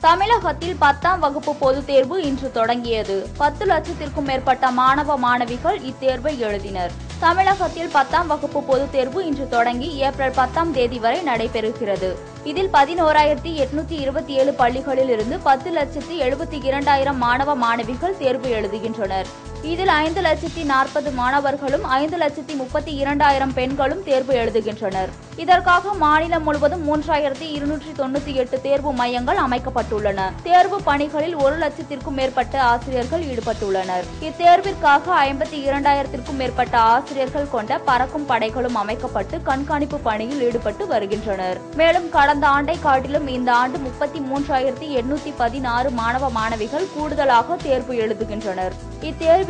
தமிழகத்தில் பத்தாம் வகுப்பு பொதுத் தேர்வு இன்று தொடங்கியது. பத்து லட்சத்திற்கும் மேற்பட்ட மாணவ மாணவிகள் இத்தேர்வை எழுதினர். தமிழகத்தில் பத்தாம் வகுப்பு பொதுத் தேர்வு இன்று தொடங்கி ஏப்ரல் பத்தாம் தேதி வரை நடைபெறுகிறது. இதில் பதினோராயிரத்தி எட்நூத்தி இருபத்தி ஏழு பள்ளிகளில் இருந்து பத்து லட்சத்தி எழுபத்தி இரண்டாயிரம் மாணவ மாணவிகள் தேர்வு எழுதுகின்றனர். இதில் ஐந்து லட்சத்தி நாற்பது மாணவர்களும் ஐந்து லட்சத்தி முப்பத்தி இரண்டாயிரம் பெண்களும் தேர்வு எழுதுகின்றனர். இதற்காக மாநிலம் முழுவதும் மூன்றாயிரத்தி இருநூற்றி தொண்ணூத்தி எட்டு தேர்வு மையங்கள் அமைக்கப்பட்டுள்ளன. தேர்வு பணிகளில் ஒரு லட்சத்திற்கும் மேற்பட்ட ஆசிரியர்கள் ஈடுபட்டுள்ளனர். இத்தேர்விற்காக ஐம்பத்தி இரண்டாயிரத்திற்கும் மேற்பட்ட ஆசிரியர்கள் கொண்ட பறக்கும் படைகளும் அமைக்கப்பட்டு கண்காணிப்பு பணியில் ஈடுபட்டு வருகின்றனர். மேலும் கடந்த ஆண்டை காட்டிலும் இந்த ஆண்டு முப்பத்தி மூன்றாயிரத்தி எண்ணூத்தி பதினாறு மாணவ மாணவிகள் கூடுதலாக தேர்வு எழுதுகின்றனர்.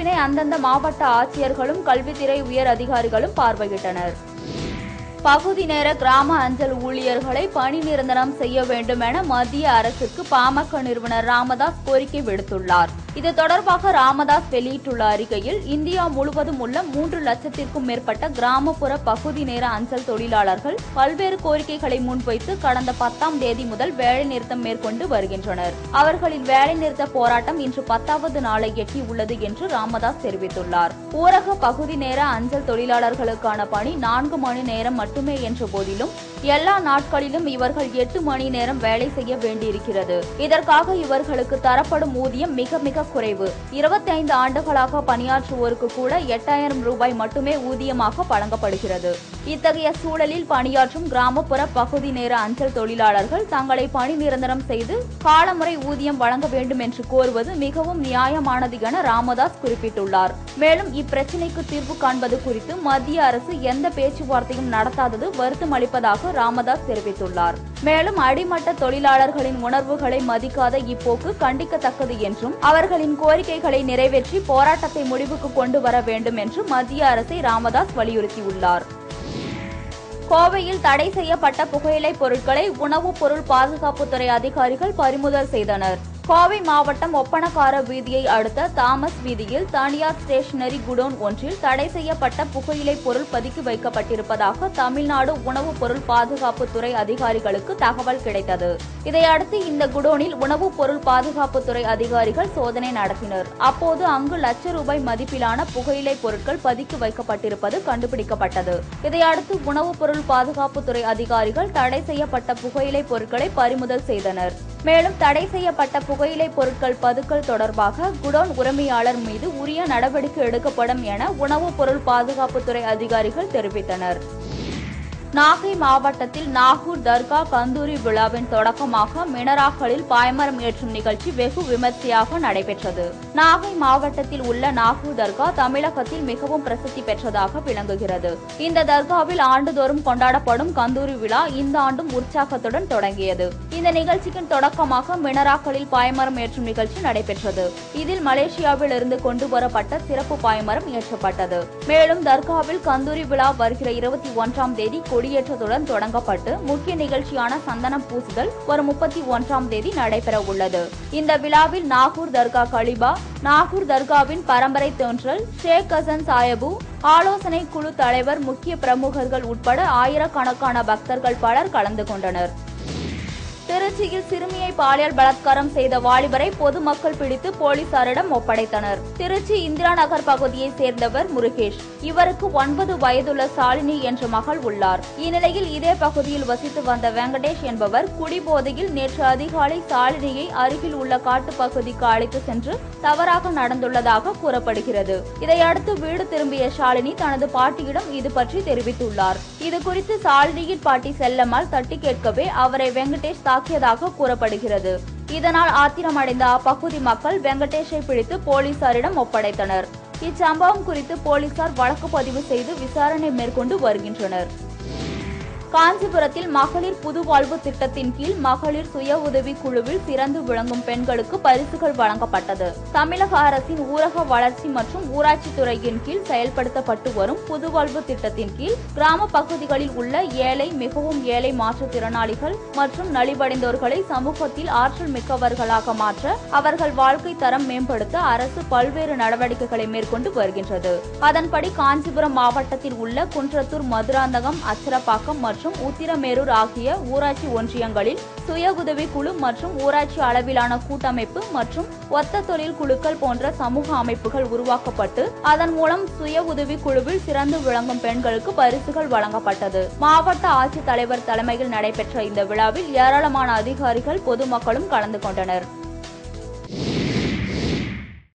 இத்தேர்வினை அந்தந்த மாவட்ட ஆட்சியர்களும் கல்வித்துறை உயர் அதிகாரிகளும் பார்வையிட்டனர். பகுதி நேர கிராம அஞ்சல் ஊழியர்களை பணி நிரந்தரம் செய்ய வேண்டும் என மத்திய அரசுக்கு பாமக நிறுவனர் ராமதாஸ் கோரிக்கை விடுத்துள்ளார். இது தொடர்பாக ராமதாஸ் வெளியிட்டுள்ள அறிக்கையில் இந்தியா முழுவதும் உள்ள மூன்று லட்சத்திற்கும் மேற்பட்ட கிராமப்புற பகுதி நேர அஞ்சல் தொழிலாளர்கள் பல்வேறு கோரிக்கைகளை முன்வைத்து கடந்த பத்தாம் தேதி முதல் வேலைநிறுத்தம் மேற்கொண்டு வருகின்றனர். அவர்களின் வேலைநிறுத்த போராட்டம் இன்று பத்தாவது நாளை எட்டியுள்ளது என்று ராமதாஸ் தெரிவித்துள்ளார். ஊரக பகுதி நேர அஞ்சல் தொழிலாளர்களுக்கான பணி நான்கு மணி நேரம் மட்டுமே என்ற போதிலும் எல்லா நாட்களிலும் இவர்கள் எட்டு மணி நேரம் வேலை செய்ய வேண்டியிருக்கிறது. இதற்காக இவர்களுக்கு தரப்படும் ஊதியம் மிக மிக குறைவு. இருபத்தைந்து ஆண்டுகளாக பணியாற்றுவோருக்கு கூட எட்டாயிரம் ரூபாய் மட்டுமே ஊதியமாக வழங்கப்படுகிறது. இத்தகைய சூழலில் பணியாற்றும் கிராமப்புற பகுதி நேர அஞ்சல் தொழிலாளர்கள் தங்களை பணி நிரந்தரம் செய்து காலமுறை ஊதியம் வழங்க வேண்டும் என்று கோருவது மிகவும் நியாயமானது என ராமதாஸ் குறிப்பிட்டுள்ளார். மேலும் இப்பிரச்சினைக்கு தீர்வு காண்பது குறித்து மத்திய அரசு எந்த பேச்சுவார்த்தையும் நடத்தாதது வருத்தம் அளிப்பதாக ராமதாஸ் தெரிவித்துள்ளார். மேலும் அடிமட்ட தொழிலாளர்களின் உணர்வுகளை மதிக்காத இப்போக்கு கண்டிக்கத்தக்கது என்றும் அவர்களின் கோரிக்கைகளை நிறைவேற்றி போராட்டத்தை முடிவுக்கு கொண்டு வர வேண்டும் என்று மத்திய அரசை ராமதாஸ் வலியுறுத்தியுள்ளார். கோவையில் தடை செய்யப்பட்ட புகையிலை பொருட்களை உணவுப் பொருள் பாதுகாப்புத்துறை அதிகாரிகள் பறிமுதல் செய்தனர். கோவை மாவட்டம் ஒப்பனக்கார வீதியை அடுத்த தாமஸ் வீதியில் தனியார் ஸ்டேஷனரி குடோன் ஒன்றில் தடை செய்யப்பட்ட புகையிலை பொருள் பதுக்கி வைக்கப்பட்டிருப்பதாக தமிழ்நாடு உணவுப் பொருள் பாதுகாப்புத்துறை அதிகாரிகளுக்கு தகவல் கிடைத்தது. இதையடுத்து இந்த குடோனில் உணவுப் பொருள் பாதுகாப்புத்துறை அதிகாரிகள் சோதனை நடத்தினர். அப்போது அங்கு லட்ச ரூபாய் மதிப்பிலான புகையிலை பொருட்கள் பதுக்கி வைக்கப்பட்டிருப்பது கண்டுபிடிக்கப்பட்டது. இதையடுத்து உணவுப் பொருள் பாதுகாப்புத்துறை அதிகாரிகள் தடை செய்யப்பட்ட புகையிலை பொருட்களை பறிமுதல் செய்தனர். மேலும் தடை செய்யப்பட்ட புகையிலை பொருட்கள் பதுக்கல் தொடர்பாக குடோன் உரிமையாளர் மீது உரிய நடவடிக்கை எடுக்கப்படும் என உணவுப் பொருள் பாதுகாப்புத்துறை அதிகாரிகள் தெரிவித்தனர். நாகை மாவட்டத்தில் நாகூர் தர்கா கந்தூரி விழாவின் தொடக்கமாக மினராக்களில் பாய்மரம் ஏற்றும் நிகழ்ச்சி வெகு விமர்சையாக நடைபெற்றது. நாகை மாவட்டத்தில் உள்ள நாகூர் தர்கா தமிழகத்தில் மிகவும் பிரசித்தி பெற்றதாக விளங்குகிறது. இந்த தர்காவில் ஆண்டுதோறும் கொண்டாடப்படும் கந்தூரி விழா இந்த ஆண்டும் உற்சாகத்துடன் தொடங்கியது. இந்த நிகழ்ச்சிக்கு தொடக்கமாக மினராக்களில் பாய்மரம் ஏற்றும் நிகழ்ச்சி நடைபெற்றது. இதில் மலேசியாவில் இருந்து கொண்டு வரப்பட்ட சிறப்பு பாய்மரம் ஏற்றப்பட்டது. மேலும் தர்காவில் கந்தூரி விழா வருகிற இருபத்தி ஒன்றாம் தேதி கொடியேற்றத்துடன் தொடங்கப்பட்டு முக்கிய நிகழ்ச்சியான சந்தனம் பூசுதல் வரும் முப்பத்தி ஒன்றாம் தேதி நடைபெற உள்ளது இந்த விழாவில் நாகூர் தர்கா கலிபா நாகூர் தர்காவின் பரம்பரை தோன்றல் ஷேக் ஹசன் சாயபு ஆலோசனை குழு தலைவர் முக்கிய பிரமுகர்கள் உட்பட ஆயிரக்கணக்கான பக்தர்கள் பலர் கலந்து கொண்டனர். திருச்சியில் சிறுமியை பாலியல் பலாத்காரம் செய்த வாலிபரை பொதுமக்கள் பிடித்து போலீசாரிடம் ஒப்படைத்தனர். திருச்சி இந்திரா நகர் பகுதியைச் சேர்ந்தவர் முருகேஷ். இவருக்கு ஒன்பது வயதுள்ள சாலினி என்ற மகள் உள்ளார். இந்நிலையில் இதே பகுதியில் வசித்து வந்த வெங்கடேஷ் என்பவர் குடிபோதையில் நேற்று அதிகாலை சாலினியை அருகில் உள்ள காட்டு பகுதிக்கு அழைத்து சென்று தவறாக நடந்துள்ளதாக கூறப்படுகிறது. இதையடுத்து வீடு திரும்பிய ஷாலினி தனது பாட்டியிடம் இது பற்றி தெரிவித்துள்ளார். இது குறித்து சாலினியின் பாட்டி செல்லம்மாள் தட்டி கேட்கவே அவரை வெங்கடேஷ் தாக்கியதாக கூறப்படுகிறது. இதனால் ஆத்திரமடைந்த அப்பகுதி மக்கள் வெங்கடேஷை பிடித்து போலீசாரிடம் ஒப்படைத்தனர். இச்சம்பவம் குறித்து போலீசார் வழக்கு பதிவு செய்து விசாரணை மேற்கொண்டு வருகின்றனர். காஞ்சிபுரத்தில் மகளிர் புதுவாழ்வு திட்டத்தின் கீழ் மகளிர் சுய உதவி குழுவில் சிறந்து விளங்கும் பெண்களுக்கு பரிசுகள் வழங்கப்பட்டது. தமிழக அரசின் ஊரக வளர்ச்சி மற்றும் ஊராட்சி துறையின் கீழ் செயல்படுத்தப்பட்டு வரும் புதுவாழ்வு திட்டத்தின் கீழ் கிராம பகுதிகளில் உள்ள ஏழை மிகவும் ஏழை மாற்றுத்திறனாளிகள் மற்றும் நலிவடைந்தோர்களை சமூகத்தில் ஆற்றல் மிக்கவர்களாக மாற்ற அவர்கள் வாழ்க்கை தரம் மேம்படுத்த அரசு பல்வேறு நடவடிக்கைகளை மேற்கொண்டு வருகின்றது. அதன்படி காஞ்சிபுரம் மாவட்டத்தில் உள்ள குன்றத்தூர் மதுராந்தகம் அச்சரப்பாக்கம் மற்றும் மற்றும் உத்திரமேரூர் ஆகிய ஊராட்சி ஒன்றியங்களில் சுய உதவி குழு மற்றும் ஊராட்சி அளவிலான கூட்டமைப்பு மற்றும் ஒத்த தொழில் குழுக்கள் போன்ற சமூக அமைப்புகள் உருவாக்கப்பட்டு அதன் மூலம் சுய உதவி குழுவில் சிறந்து விளங்கும் பெண்களுக்கு பரிசுகள் வழங்கப்பட்டது. மாவட்ட ஆட்சித்தலைவர் தலைமையில் நடைபெற்ற இந்த விழாவில் ஏராளமான அதிகாரிகள் பொதுமக்களும் கலந்து கொண்டனர்.